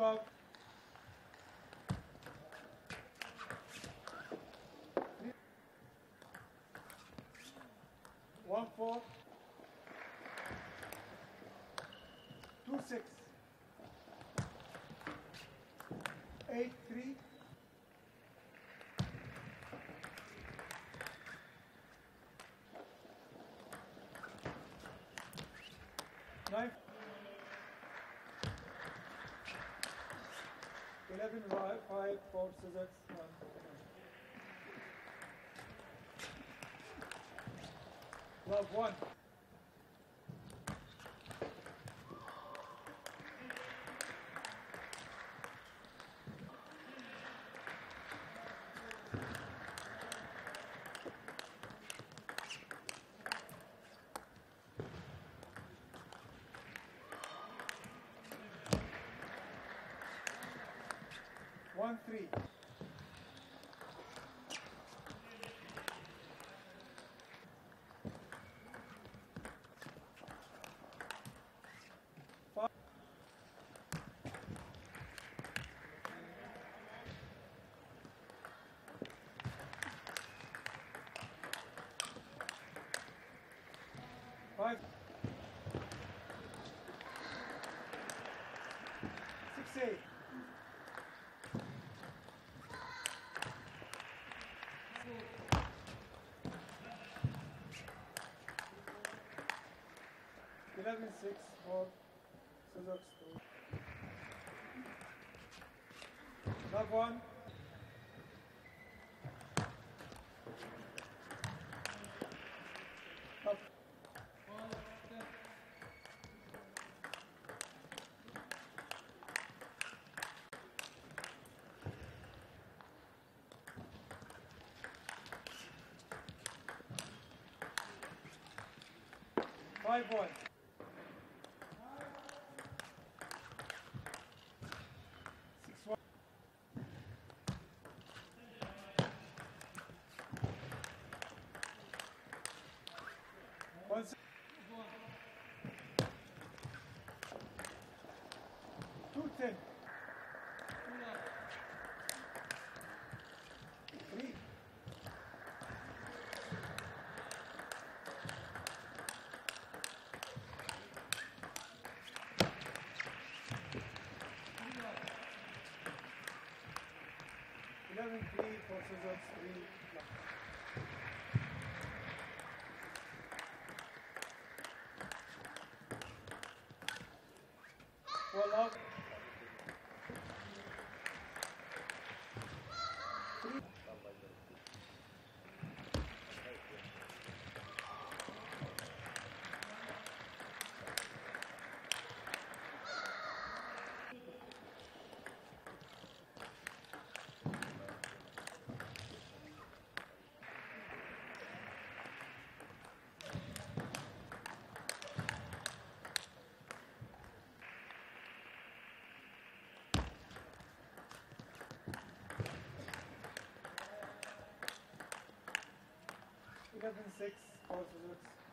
clock. One four. Two six. Eight three. Nine. Eleven five, five four Szocs. One. Love one. One three. Five. Six eight. Eleven six four Szocs two. Love one. Five one. Six one. One six. Two ten. Three. Eleven three for Szocs three. 2006 for Suzuki.